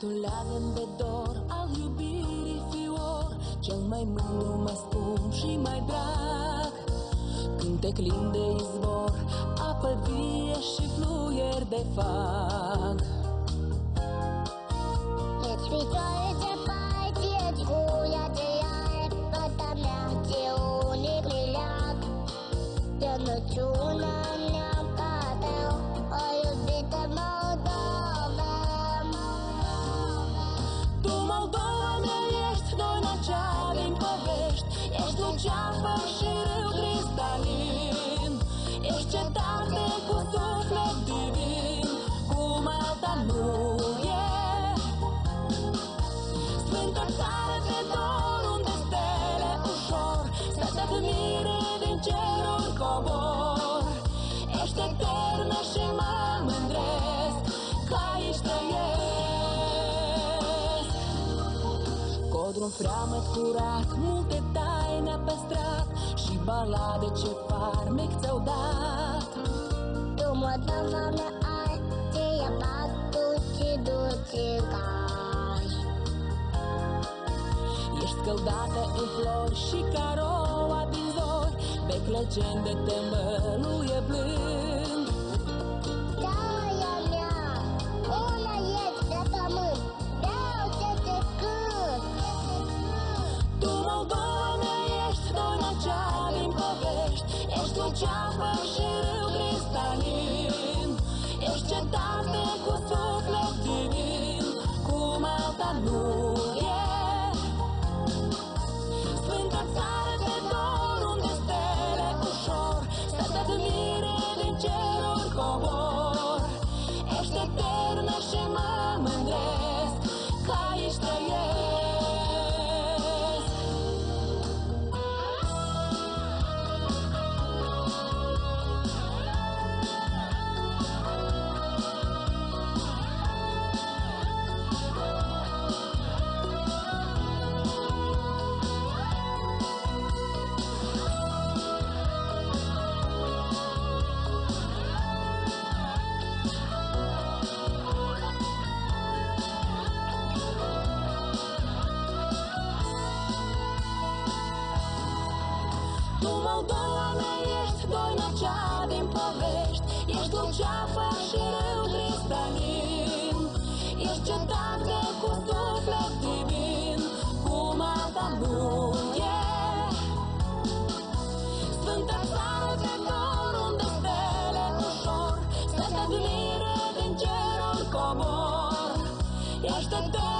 Ești un leagăn de dor al iubirii fior Cel mai mândru, mai scump și mai drag. Cântec lin de izvor, apă vie și fluier de fag Ești picioare ce pai, ție-ți guia ce ai Fata mea ce unic mi leag De năciunea mea luceafă și râu cristalin. Ești cetate cu suflet divin Cum alta nu e. Sfântă țară de dor unde stele ușor Să te admire din ceruri cobor. Ești eternă și mă mândresc Că aici trăiesc. Codru freamăt curat, multe taine a păstrat Și balade ce farmec ți-au dat. Tu Moldova mea ai Ce ia batu și duce gai Ești scăldată în flori și caroa din zori Bec legende te măluie blând Ești Tu, Moldova mea, ești doina cea din povești. Ești luceafă și râu cristalin Ești cetate cu suflet divin. Cum alta nu e. Sfântă țară de dor unde stele ușor Să te admire din ceruri cobor. Ești eternă și mai